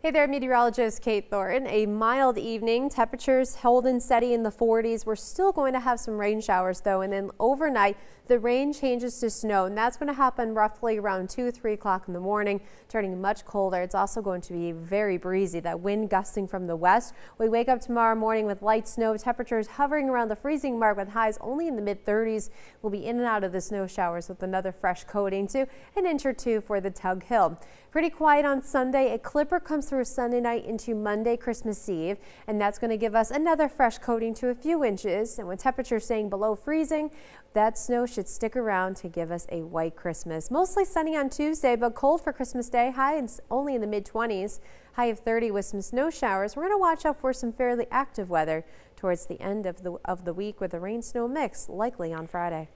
Hey there, meteorologist Kate Thornton. A mild evening, temperatures holding steady in the 40s. We're still going to have some rain showers though, and then overnight the rain changes to snow, and that's going to happen roughly around 2, 3 o'clock in the morning, turning much colder. It's also going to be very breezy, that wind gusting from the west. We wake up tomorrow morning with light snow, temperatures hovering around the freezing mark with highs only in the mid 30s. We'll be in and out of the snow showers with another fresh coating to an inch or two for the Tug Hill. Pretty quiet on Sunday. A clipper comes through Sunday night into Monday, Christmas Eve, and that's going to give us another fresh coating to a few inches. And with temperatures staying below freezing, that snow should stick around to give us a white Christmas. Mostly sunny on Tuesday, but cold for Christmas Day. High only in the mid 20s. High of 30 with some snow showers. We're going to watch out for some fairly active weather towards the end of the, of the week with a rain snow mix likely on Friday.